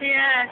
Yeah.